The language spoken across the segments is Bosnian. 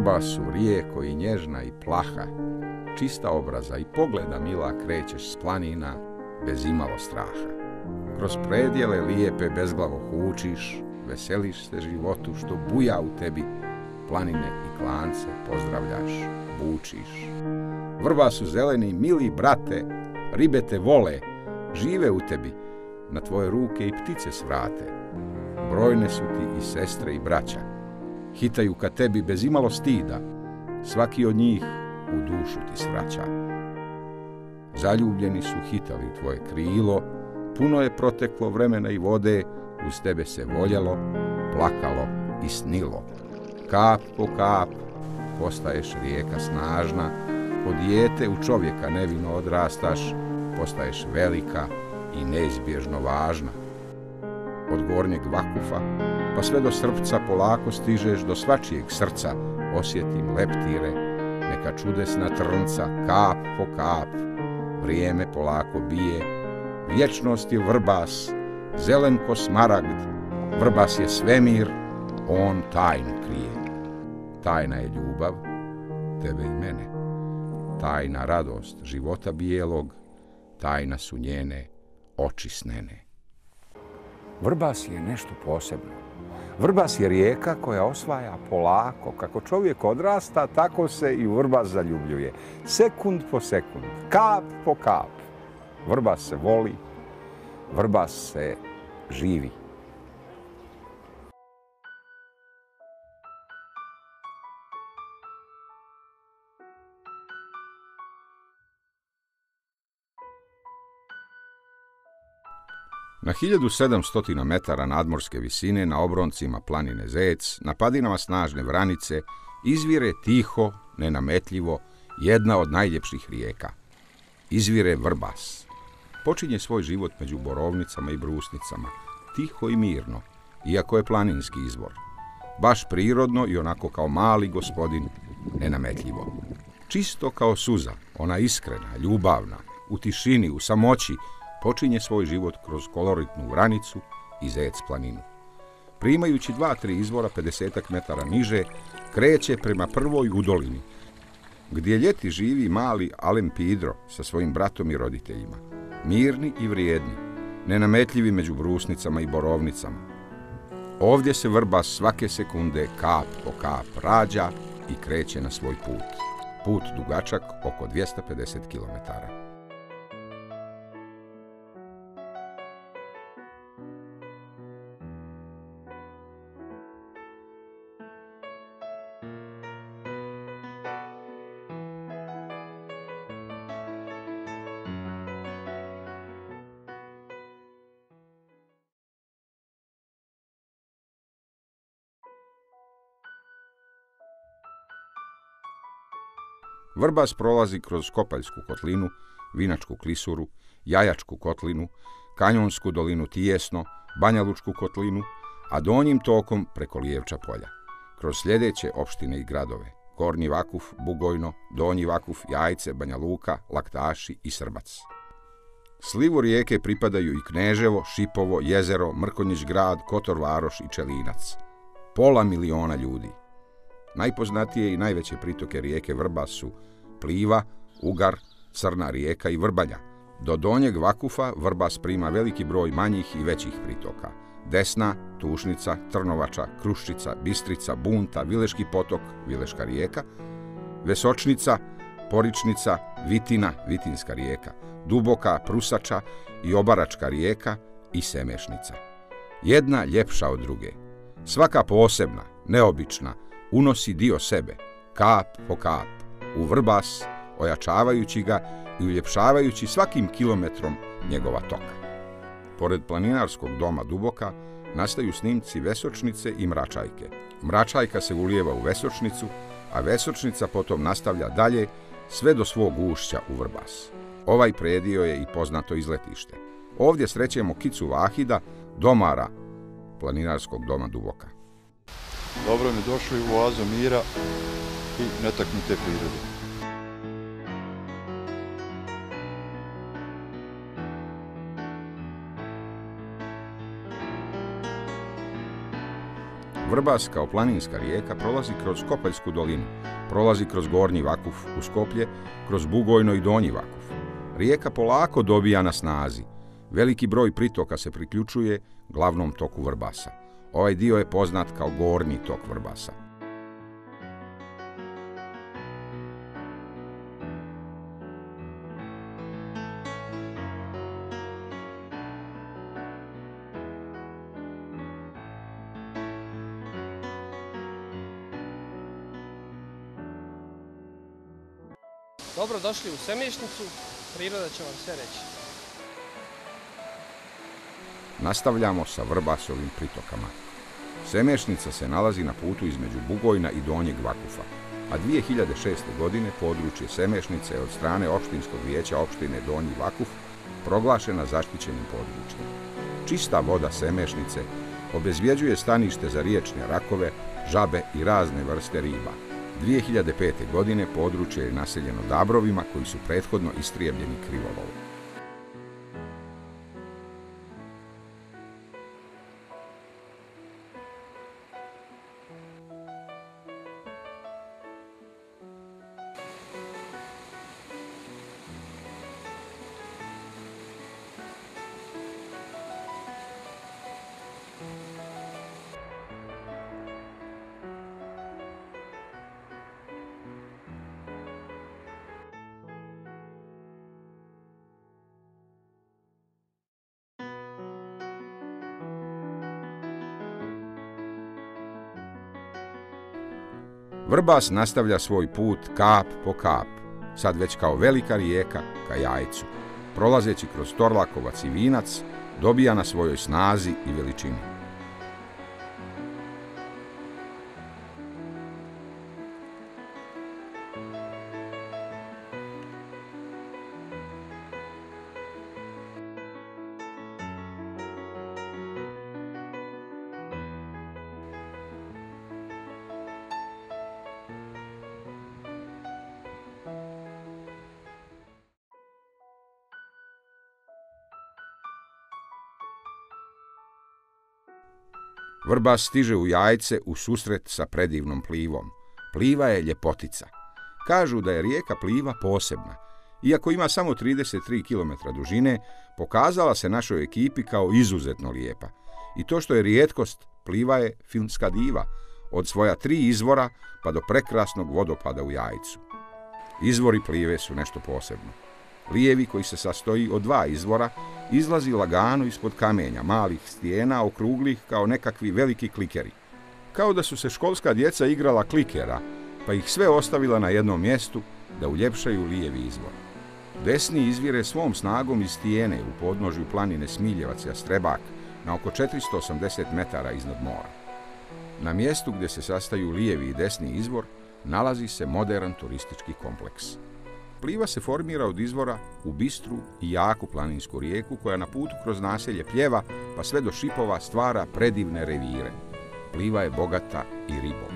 Vrbasu rijeko i nježna i plaha, čista obraza i pogleda mila krećeš s planina bez imalo straha. Kroz predjele lijepe bezglavo hučiš, veseliš se životu što buja u tebi, planine i klance pozdravljaš, bučiš. Vrba su zeleni, mili brate, ribe te vole, žive u tebi, na tvoje ruke i ptice svrate. Brojne su ti i sestre i braća, hitaju ka tebi bez imalo stida, svaki od njih u dušu ti svraća. Zaljubljeni su hitali tvoje krilo, puno je proteklo vremena i vode, uz tebe se voljelo, plakalo i snilo. Kap po kap postaješ rijeka snažna, od dijete u čovjeka nevino odrastaš, postaješ velika i neizbježno važna. Od gornjeg vakufa, pa sve do srpca polako stižeš do svačijeg srca, osjetim leptire, neka čudesna trnca, kap po kap, vrijeme polako bije, vječnost je vrbas, zelen ko smaragd, vrbas je svemir, on tajnu krije. Tajna je ljubav, tebe i mene. Tajna radost života bijelog, tajna su njene oči snene. Vrbas je nešto posebno. Vrbas je rijeka koja osvaja polako. Kako čovjek odrasta, tako se i Vrbas zaljubljuje. Sekund po sekund, kap po kap. Vrbas se voli, Vrbas se živi. Na 1700 metara nadmorske visine, na obroncima planine Zec, na padinama snažne vranice, izvire tiho, nenametljivo, jedna od najljepših rijeka. Izvire Vrbas. Počinje svoj život među borovnicama i brusnicama, tiho i mirno, iako je planinski izvor. Baš prirodno i onako kao mali gospodin, nenametljivo. Čisto kao suza, ona iskrena, ljubavna, u tišini, u samoći, počinje svoj život kroz koloritnu vranicu i zec planinu. Primajući dva, tri izvora 50 metara niže, kreće prema prvoj udolini, gdje ljeti živi mali Alen Pidro sa svojim bratom i roditeljima. Mirni i vrijedni, nenametljivi među brusnicama i borovnicama. Ovdje se vrba svake sekunde kap po kap rađa i kreće na svoj put. Put dugačak oko 250 kilometara. Vrbas prolazi kroz Kopaljsku kotlinu, Vinačku klisuru, Jajačku kotlinu, Kanjonsku dolinu Tijesno, Banjalučku kotlinu, a donjim tokom preko Lijevča polja. Kroz sljedeće opštine i gradove, Gornji Vakuf, Bugojno, Donji Vakuf, Jajce, Banja Luka, Laktaši i Srbac. Slivu rijeke pripadaju i Kneževo, Šipovo, Jezero, Mrkonjić grad, Kotor Varoš i Čelinac. Pola miliona ljudi. Najpoznatije i najveće pritoke rijeke Vrba su Pliva, Ugar, Crna rijeka i Vrbanja. Do donjeg Vakufa Vrbas prima veliki broj manjih i većih pritoka. Desna, Tušnica, Trnovača, Kruščica, Bistrica, Bunta, Vileški potok, Vileška rijeka, Vesočnica, Poričnica, Vitina, Vitinska rijeka, Duboka, Prusača i Obaračka rijeka i Semešnica. Jedna ljepša od druge. Svaka posebna, neobična, unosi dio sebe, kap po kap, u vrbas, ojačavajući ga i uljepšavajući svakim kilometrom njegova toka. Pored planinarskog doma Duboka nastaju snimci Vesočnice i Mračajke. Mračajka se ulijeva u Vesočnicu, a Vesočnica potom nastavlja dalje sve do svog ušća u Vrbas. Ovaj predio je i poznato izletište. Ovdje srećemo Kicu Vahida, domara planinarskog doma Duboka. Dobro mi došli u oazu mira i netaknute prirode. Vrbas kao planinska rijeka prolazi kroz Kopaljsku dolinu, prolazi kroz Gornji Vakuf u Skoplje, kroz Bugojno i Donji Vakuf. Rijeka polako dobija na snazi. Veliki broj pritoka se priključuje glavnom toku Vrbasa. Ovaj dio je poznat kao Gornji tok Vrbasa. Dobro došli u Semešnicu, priroda će vam sve reći. Nastavljamo sa Vrbasovim pritokama. Semešnica se nalazi na putu između Bugojna i Donjeg Vakufa, a 2006. godine područje Semešnice je od strane opštinskog vijeća opštine Donji Vakuf proglašena zaštićenim područjem. Čista voda Semešnice obezvjeđuje stanište za riječne rakove, žabe i razne vrste riba – 2005. godine područje je naseljeno dabrovima koji su prethodno istrijebljeni krivolovom. Vrbas nastavlja svoj put kap po kap, sad već kao velika rijeka ka jajcu. Prolazeći kroz Torlakovac i Vinac, dobija na svojoj snazi i veličini. Vrba stiže u jajce u susret sa predivnom plivom. Pliva je ljepotica. Kažu da je rijeka Pliva posebna. Iako ima samo 33 km dužine, pokazala se našoj ekipi kao izuzetno lijepa. I to što je rijetkost, Pliva je filmska diva, od svoja tri izvora pa do prekrasnog vodopada u jajcu. Izvori Plive su nešto posebno. Lijevi koji se sastoji od dva izvora izlazi lagano ispod kamenja, malih stijena, okruglih kao nekakvi veliki klikeri. Kao da su se školska djeca igrala klikera, pa ih sve ostavila na jednom mjestu da uljepšaju lijevi izvor. Desni izvire svom snagom iz stijene u podnožju planine Smiljevac i Strebak na oko 480 metara iznad mora. Na mjestu gdje se sastaju lijevi i desni izvor nalazi se modern turistički kompleks. Pliva se formira od izvora u bistru i jaku planinsku rijeku koja na putu kroz naselje pljeva pa sve do šipova stvara predivne revire. Pliva je bogata i ribom.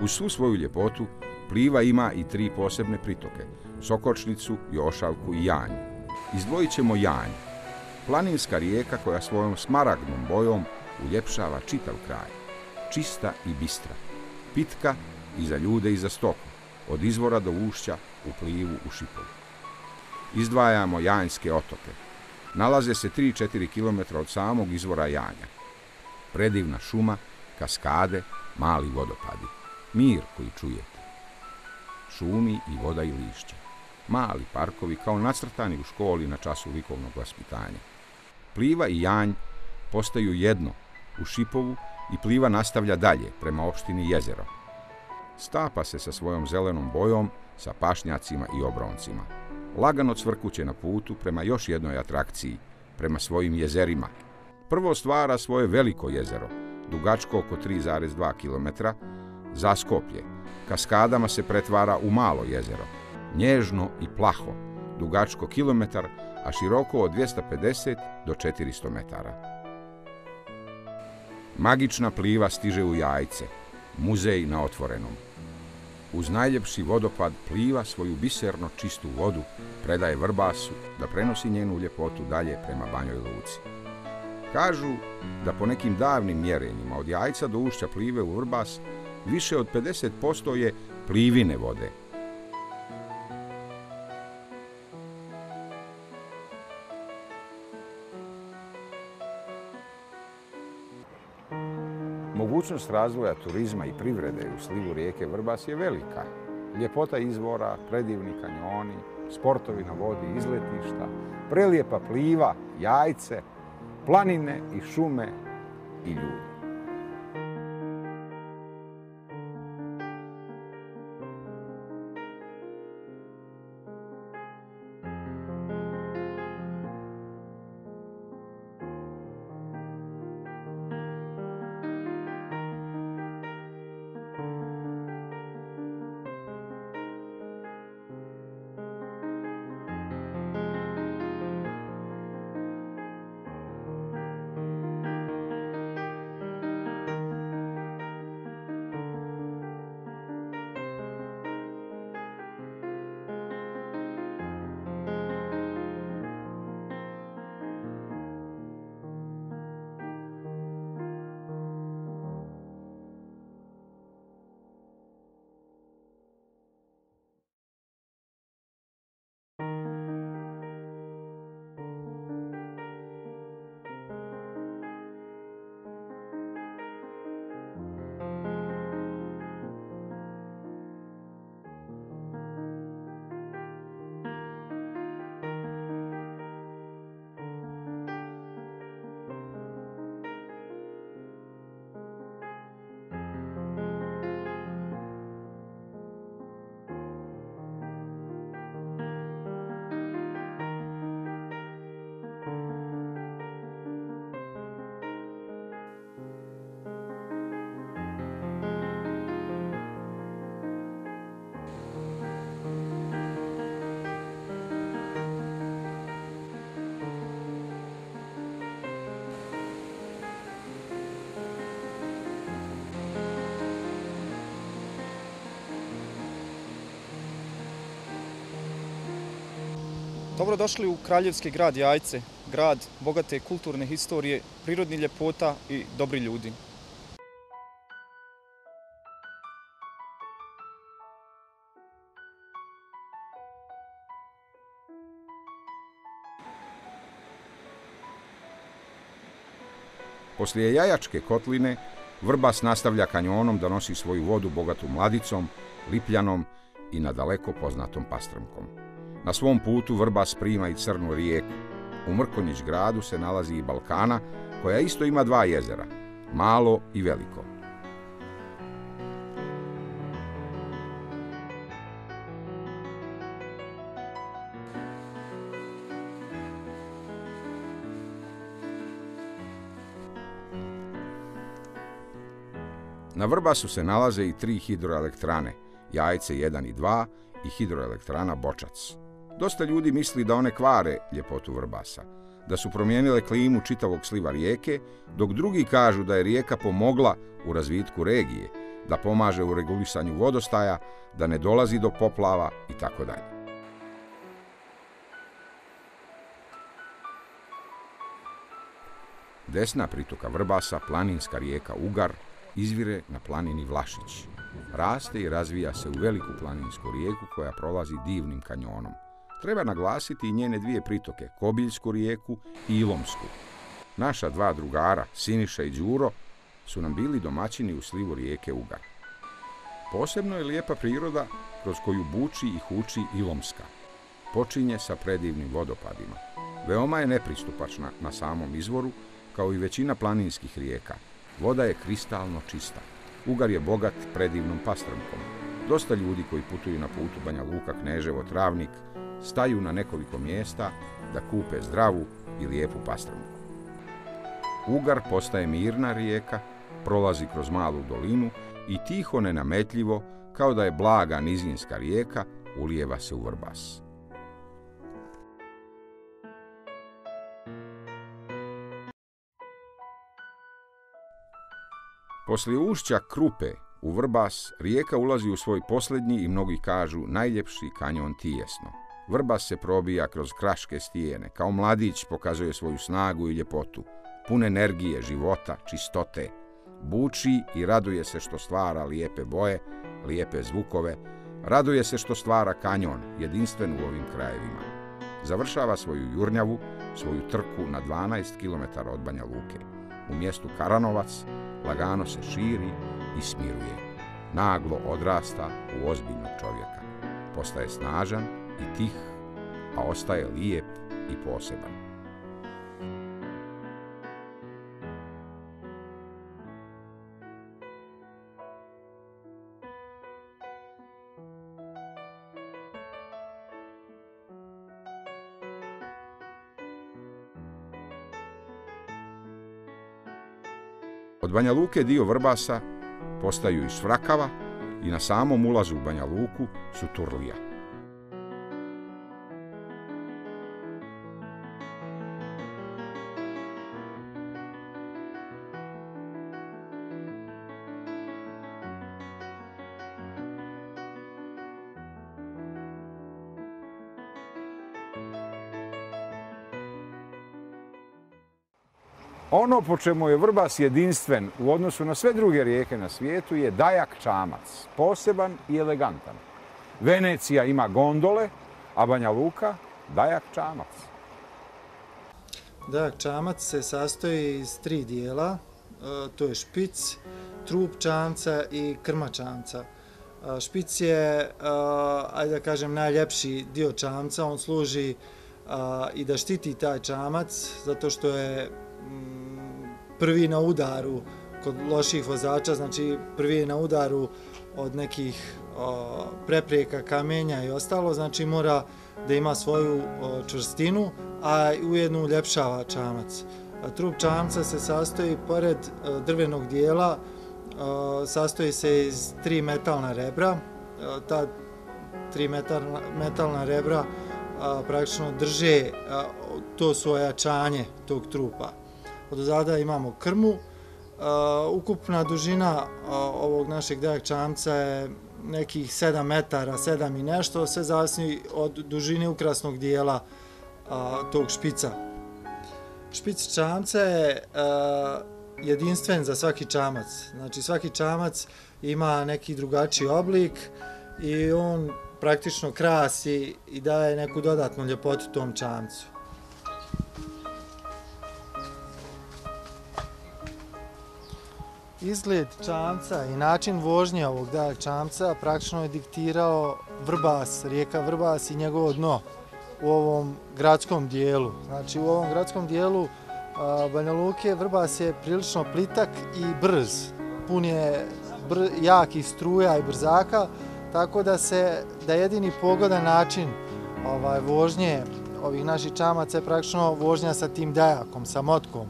U svu svoju ljepotu, Pliva ima i tri posebne pritoke, Sokočnicu, Jošavku i Janj. Izdvojit ćemo Janj, planinska rijeka koja svojom smaragnom bojom uljepšava čitav kraj. Čista i bistra, pitka i za ljude i za stoku, od izvora do ušća u plivu u Šipovu. Izdvajamo Janjske otoke. Nalaze se 3-4 km od samog izvora Janja. Predivna šuma, kaskade, mali vodopadi. Mir koji čujete. Šumi i voda i lišće. Mali parkovi kao nacrtani u školi na času likovnog vaspitanja. Pliva i Janj postaju jedno u Šipovu i pliva nastavlja dalje prema opštini Jezero. Stapa se sa svojom zelenom bojom sa pašnjacima i obroncima. Lagano cvrkuće na putu prema još jednoj atrakciji, prema svojim jezerima. Prvo stvara svoje veliko jezero, dugačko oko 3,2 km, zaskoplje. Kaskadama se pretvara u malo jezero, nježno i plaho, dugačko kilometar, a široko od 250 do 400 metara. Magična pliva stiže u jajce, muzej na otvorenom uz najljepši vodopad pliva svoju biserno čistu vodu, predaje Vrbasu da prenosi njenu ljepotu dalje prema Banjoj Luci. Kažu da po nekim davnim mjerenjima od jajca do ušća plive u Vrbas više od 50% je plivine vode. Mogućnost razvoja turizma i privrede u slivu rijeke Vrbas je velika. Ljepota izvora, predivni kanjoni, sportovi na vodi, izletišta, prelijepa pliva, jajce, planine i šume i ljudi. Dobrodošli u Kraljevski grad Jajce, grad bogate kulturne historije, prirodni ljepota i dobri ljudi. Poslije Jajačke kotline, Vrbas nastavlja kanjonom da nosi svoju vodu bogatu mladicom, lipljanom i nadaleko poznatom pastrmkom. Na svom putu Vrba sprima i Crnu rijeku. U Mrkonjić gradu se nalazi i Balkana, koja isto ima dva jezera, malo i veliko. Na Vrbasu se nalaze i tri hidroelektrane, Jajce 1 i 2 i hidroelektrana Bočac. Dosta ljudi misli da one kvare ljepotu Vrbasa, da su promijenile klimu čitavog sliva rijeke, dok drugi kažu da je rijeka pomogla u razvitku regije, da pomaže u regulisanju vodostaja, da ne dolazi do poplava i tako dalje. Desna pritoka Vrbasa, planinska rijeka Ugar, izvire na planini Vlašić. Raste i razvija se u veliku planinsku rijeku koja prolazi divnim kanjonom – Treba naglasiti i njene dvije pritoke, Kobiljsku rijeku i Ilomsku. Naša dva drugara, Siniša i Đuro, su nam bili domaćini u slivu rijeke Ugar. Posebno je lijepa priroda kroz koju buči i huči Ilomska. Počinje sa predivnim vodopadima. Veoma je nepristupačna na samom izvoru, kao i većina planinskih rijeka. Voda je kristalno čista. Ugar je bogat predivnom pastrmkom. Dosta ljudi koji putuju na putu Banja Luka, Kneževo, Travnik, staju na nekoliko mjesta da kupe zdravu i lijepu pastrmu. Ugar postaje mirna rijeka, prolazi kroz malu dolinu i tiho nenametljivo, kao da je blaga nizinska rijeka, ulijeva se u Vrbas. Poslije ušća Krupe u Vrbas, rijeka ulazi u svoj posljednji i mnogi kažu najljepši kanjon Tijesno. Vrba se probija kroz kraške stijene, kao mladić pokazuje svoju snagu i ljepotu. pun energije, života, čistote. Buči i raduje se što stvara lijepe boje, lijepe zvukove, raduje se što stvara kanjon, jedinstven u ovim krajevima. Završava svoju jurnjavu, svoju trku na 12 km od Banja Luke. U mjestu Karanovac lagano se širi i smiruje. Naglo odrasta u ozbiljnog čovjeka. Postaje snažan i tih, a ostaje lijep i poseban. Od Banja Luke dio Vrbasa postaju i Svrakava i na samom ulazu u Banja Luku su Turlija. Ono po čemu je Vrbas jedinstven u odnosu na sve druge rijeke na svijetu je Dajak Čamac, poseban i elegantan. Venecija ima gondole, a Banja Luka Dajak Čamac. Dajak Čamac se sastoji iz tri dijela, e, to je špic, trup čamca i krma čamca. E, špic je, e, ajde da kažem, najljepši dio čamca, on služi i da štiti taj čamac, zato što je prvi na udaru kod loših vozača, znači prvi na udaru od nekih o, prepreka, kamenja i ostalo, znači mora da ima svoju o, čvrstinu, a ujedno uljepšava čamac. A, trup čamca se sastoji pored o, drvenog dijela, o, sastoji se iz tri metalna rebra. O, ta tri metalna, metalna rebra a, praktično drže a, to svoje ojačanje tog trupa od zada imamo krmu. E, ukupna dužina e, ovog našeg dajak čamca je nekih 7 metara, 7 i nešto, sve zavisni od dužine ukrasnog dijela e, tog špica. Špic čamca je jedinstven za svaki čamac. Znači svaki čamac ima neki drugačiji oblik i on praktično krasi i daje neku dodatnu ljepotu tom čamcu. Izgled čamca i način vožnje ovog da čamca praktično je diktirao Vrbas, rijeka Vrbas i njegovo dno u ovom gradskom dijelu. Znači u ovom gradskom dijelu Banja Luke Vrbas je prilično plitak i brz. Pun je br jakih struja i brzaka, tako da se da jedini pogodan način ovaj vožnje ovih naših čamaca je praktično vožnja sa tim dajakom, sa motkom.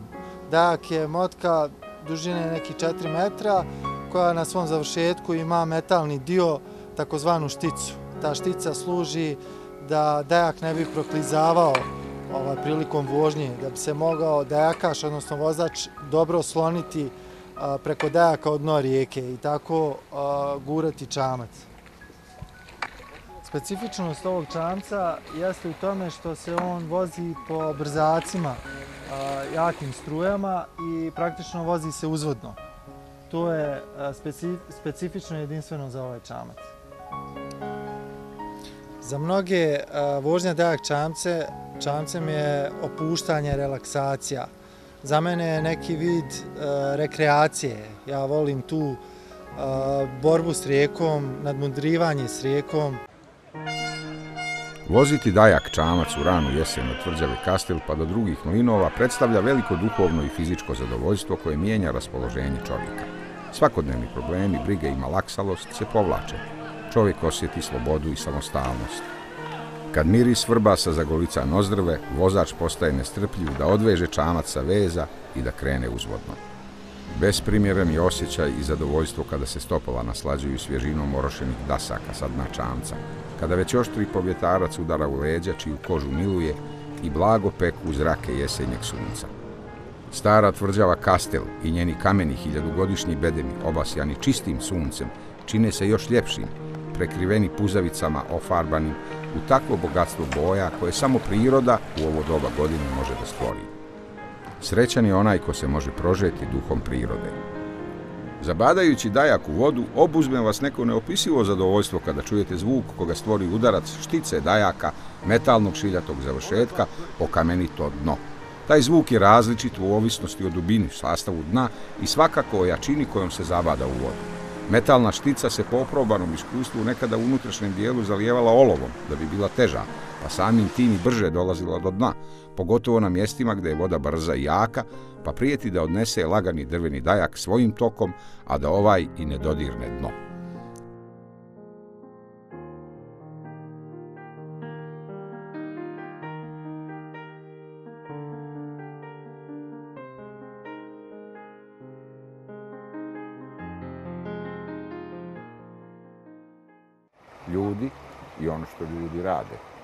Dajak je motka dužine neki 4 metra, koja na svom završetku ima metalni dio, takozvanu šticu. Ta štica služi da dajak ne bi proklizavao ovaj, prilikom vožnje, da bi se mogao dajakaš, odnosno vozač, dobro sloniti preko dajaka od dno rijeke i tako gurati čamac. Specifičnost ovog čamca jeste u tome što se on vozi po brzacima, jakim strujama i praktično vozi se uzvodno. To je specifično jedinstveno za ovaj čamac. Za mnoge vožnja dajak čamce, čamcem je opuštanje, relaksacija. Za mene je neki vid rekreacije. Ja volim tu borbu s rijekom, nadmudrivanje s rijekom. Voziti dajak čamac u ranu jesen od tvrđave Kastel pa do drugih mlinova predstavlja veliko duhovno i fizičko zadovoljstvo koje mijenja raspoloženje čovjeka. Svakodnevni problemi, brige i malaksalost se povlače. Čovjek osjeti slobodu i samostalnost. Kad miris vrba sa zagolica nozdrve, vozač postaje nestrpljiv da odveže čamac sa veza i da krene uzvodno. Besprimjeren osjećaj i zadovoljstvo kada se stopova naslađuju svježinom orošenih dasaka sa dna čamca, kada već oštri povjetarac udara u leđa čiju kožu miluje i blago peku zrake jesenjeg sunca. Stara tvrđava Kastel i njeni kameni hiljadugodišnji bedemi, obasjani čistim suncem, čine se još ljepšim, prekriveni puzavicama ofarbanim u takvo bogatstvo boja koje samo priroda u ovo doba godine može da stvori. Srećan je onaj ko se može prožeti duhom prirode. Zabadajući dajak u vodu, obuzme vas neko neopisivo zadovoljstvo kada čujete zvuk koga stvori udarac štice dajaka, metalnog šiljatog završetka, o kamenito dno. Taj zvuk je različit u ovisnosti o dubini, sastavu dna i svakako o jačini kojom se zabada u vodu. Metalna štica se po oprobanom iskustvu nekada u unutrašnjem dijelu zalijevala olovom da bi bila teža, pa samim tim i brže dolazila do dna, pogotovo na mjestima gdje je voda brza i jaka, pa prijeti da odnese lagani drveni dajak svojim tokom, a da ovaj i ne dodirne dno. Ljudi i ono što ljudi rade.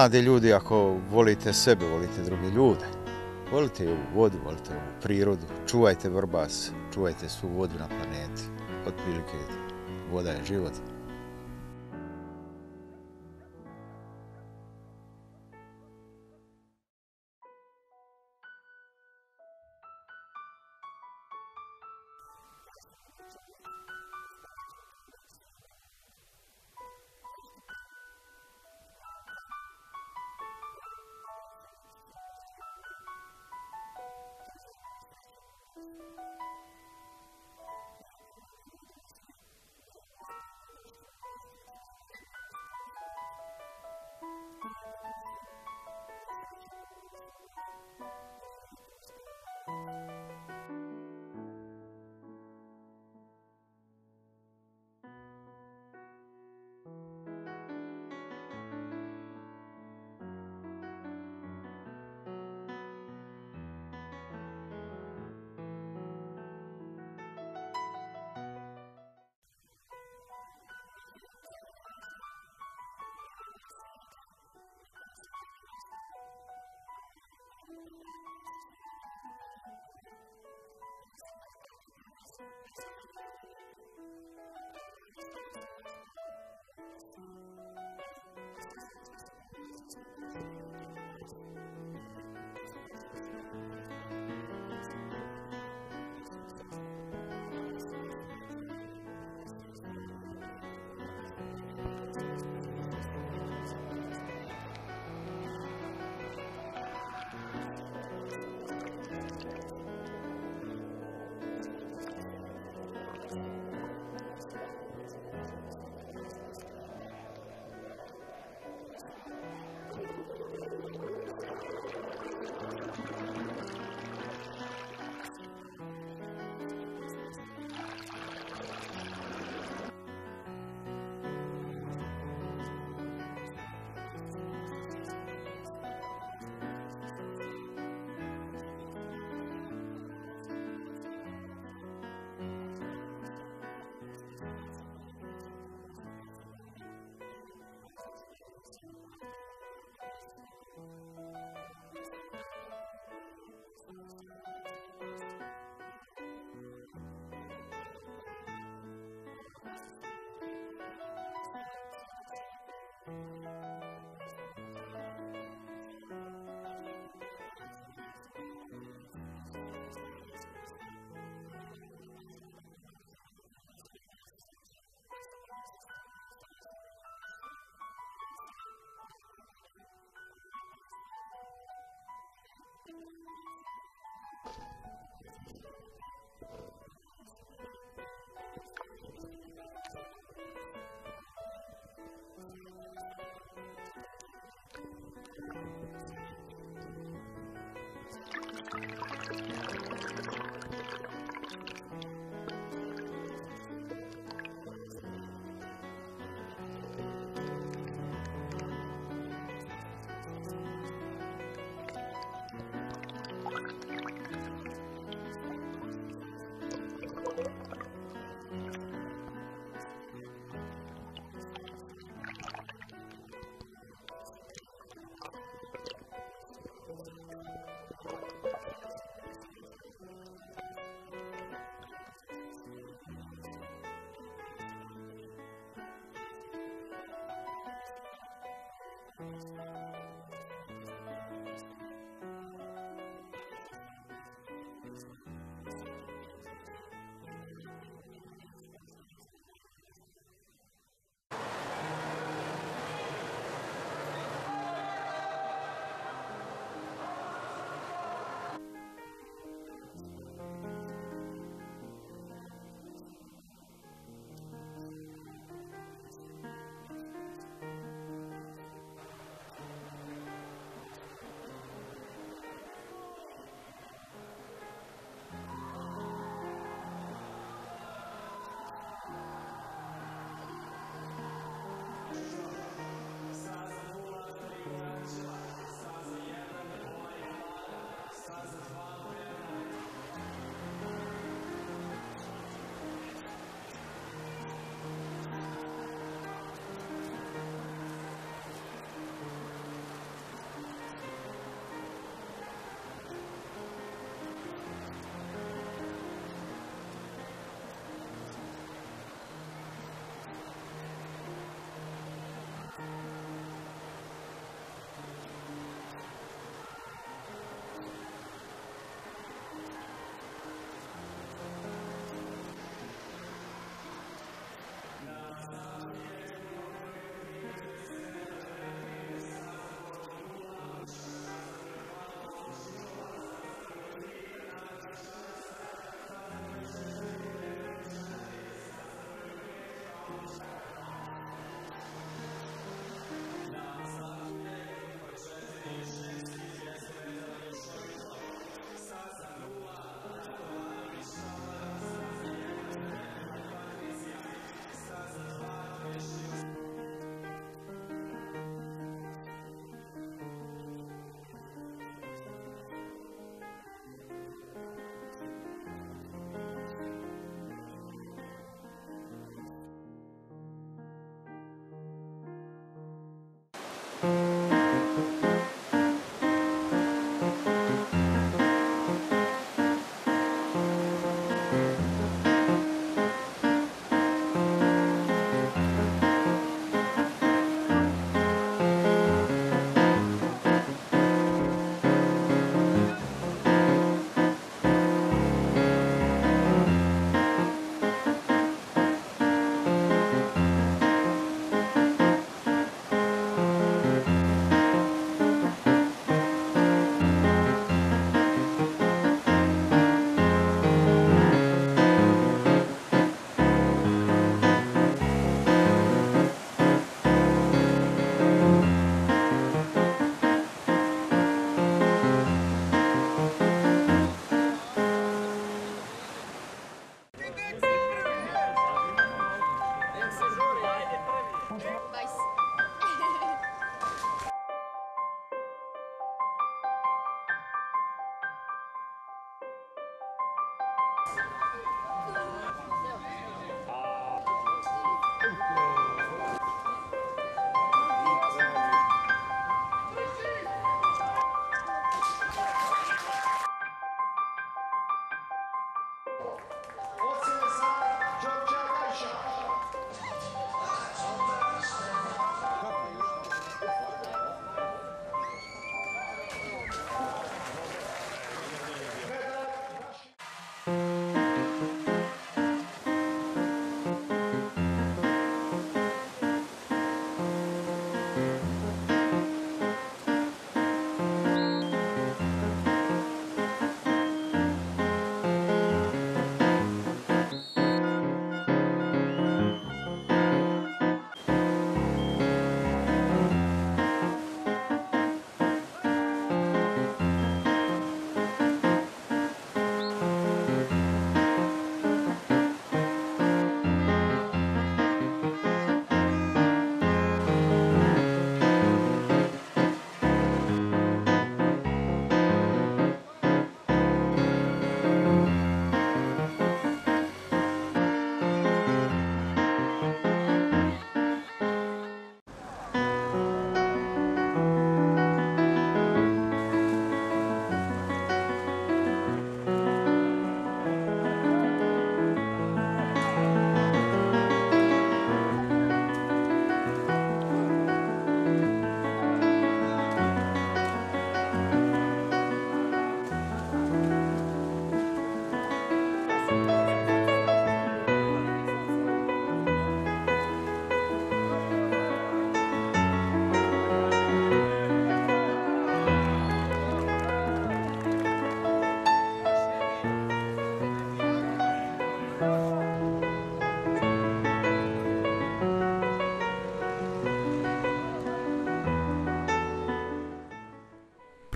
Mladi ljudi, ako volite sebe, volite druge ljude, volite ovu vodu, volite ovu prirodu, čuvajte vrbas, čuvajte svu vodu na planeti. Otprilike, voda je život.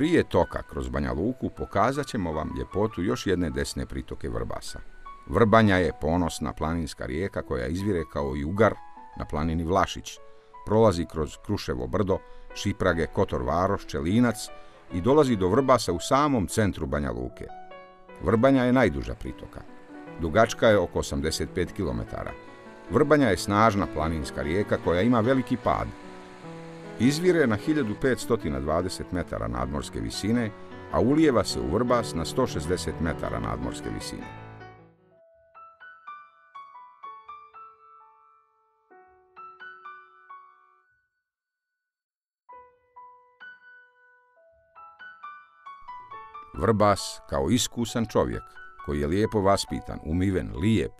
Prije toka kroz Banja Luku pokazat ćemo vam ljepotu još jedne desne pritoke Vrbasa. Vrbanja je ponosna planinska rijeka koja izvire kao i Ugar na planini Vlašić, prolazi kroz Kruševo brdo, Šiprage, Kotor Varoš, Čelinac i dolazi do Vrbasa u samom centru Banja Luke. Vrbanja je najduža pritoka. Dugačka je oko 85 km. Vrbanja je snažna planinska rijeka koja ima veliki pad. Izvire na 1520 metara nadmorske visine, a ulijeva se u Vrbas na 160 metara nadmorske visine. Vrbas, kao iskusan čovjek, koji je lijepo vaspitan, umiven, lijep,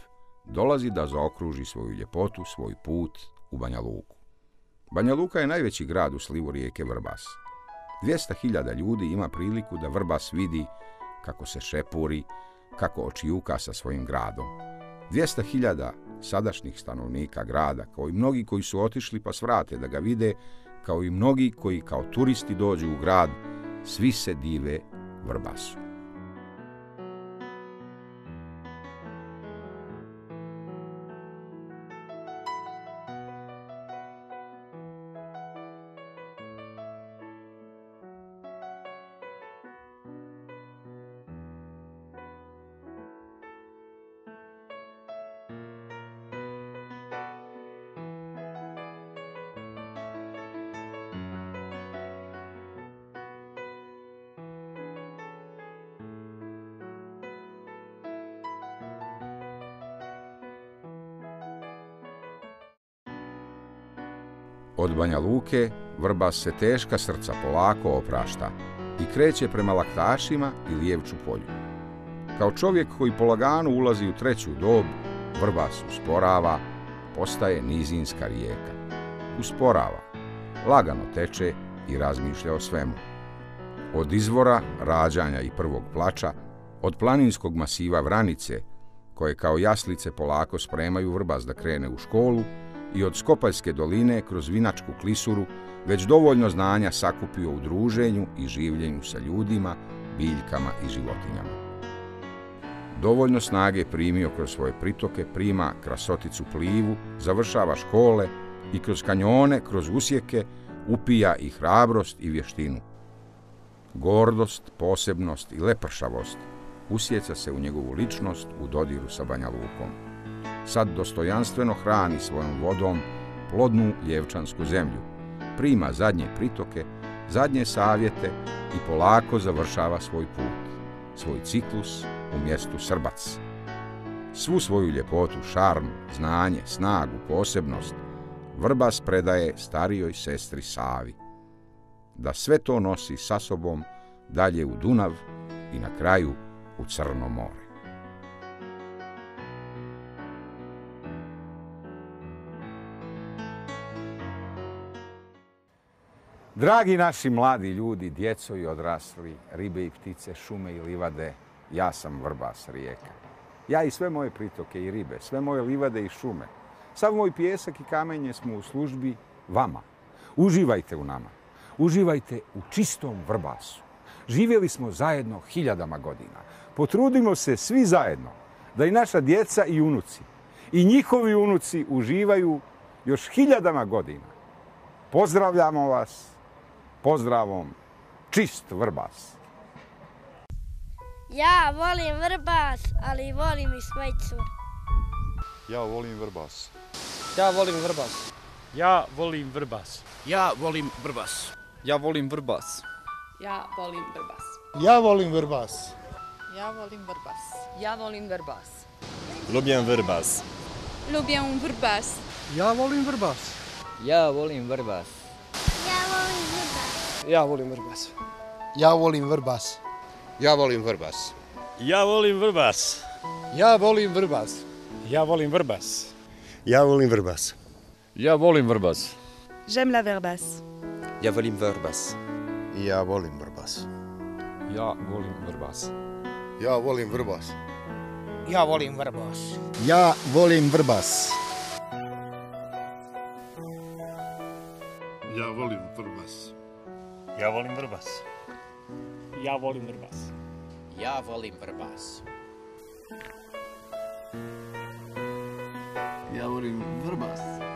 dolazi da zaokruži svoju ljepotu, svoj put u Banja Luku. Banja Luka je najveći grad u slivu rijeke Vrbas. 200.000 ljudi ima priliku da Vrbas vidi kako se šepuri, kako očijuka sa svojim gradom. 200.000 sadašnjih stanovnika grada, kao i mnogi koji su otišli pa svrate da ga vide, kao i mnogi koji kao turisti dođu u grad, svi se dive Vrbasu. Banja Luke vrba se teška srca polako oprašta i kreće prema laktašima i lijevču polju. Kao čovjek koji polagano ulazi u treću dob, vrba se usporava, postaje nizinska rijeka. Usporava, lagano teče i razmišlja o svemu. Od izvora, rađanja i prvog plača, od planinskog masiva Vranice, koje kao jaslice polako spremaju Vrbas da krene u školu, i od Skopaljske doline kroz Vinačku klisuru već dovoljno znanja sakupio u druženju i življenju sa ljudima, biljkama i životinjama. Dovoljno snage primio kroz svoje pritoke, prima krasoticu plivu, završava škole i kroz kanjone, kroz usjeke, upija i hrabrost i vještinu. Gordost, posebnost i lepršavost usjeca se u njegovu ličnost u dodiru sa Banja Lukom sad dostojanstveno hrani svojom vodom plodnu ljevčansku zemlju, prima zadnje pritoke, zadnje savjete i polako završava svoj put, svoj ciklus u mjestu Srbac. Svu svoju ljepotu, šarm, znanje, snagu, posebnost, Vrbas predaje starijoj sestri Savi, da sve to nosi sa sobom dalje u Dunav i na kraju u Crno more. Dragi naši mladi ljudi, djeco i odrasli, ribe i ptice, šume i livade, ja sam Vrbas rijeka. Ja i sve moje pritoke i ribe, sve moje livade i šume, sav moj pjesak i kamenje smo u službi vama. Uživajte u nama. Uživajte u čistom Vrbasu. Živjeli smo zajedno hiljadama godina. Potrudimo se svi zajedno da i naša djeca i unuci i njihovi unuci uživaju još hiljadama godina. Pozdravljamo vas pozdravom, čist Vrbas. Ja volim Vrbas, ali volim i Smajcu. Ja volim Vrbas. Ja volim Vrbas. Ja volim Vrbas. Ja volim Vrbas. Ja volim Vrbas. Ja volim Vrbas. Ja volim Vrbas. Ja volim Vrbas. Ja volim Vrbas. Lubię Vrbas. Lubię Vrbas. Ja volim Vrbas. Ja volim Vrbas. Ja volim Vrbas. Ja volim Vrbas. Ja volim Vrbas. Ja volim Vrbas. Ja volim Vrbas. Ja volim Vrbas. Ja volim Vrbas. Ja volim Vrbas. J'aime la Vrbas. Ja volim Vrbas. Ja volim Vrbas. Ja volim Vrbas. Ja volim Vrbas. Ja volim Vrbas. Ja volim Vrbas. Ja volim Vrbas. Ja volim Vrbas. Ja volim Vrbas. Ja volim Vrbas. Ja volim Vrbas.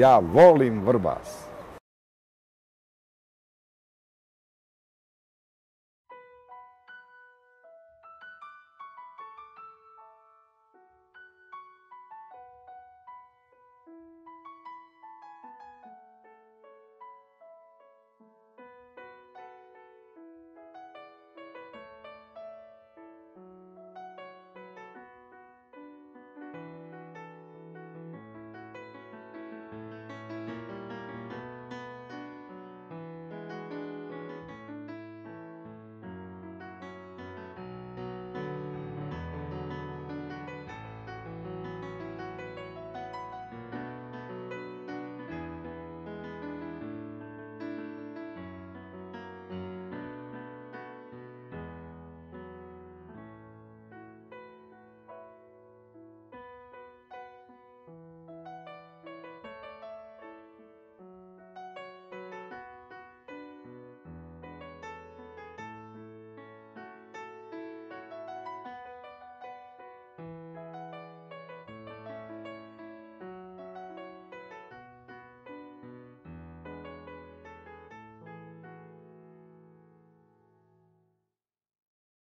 Ja volim Vrbas.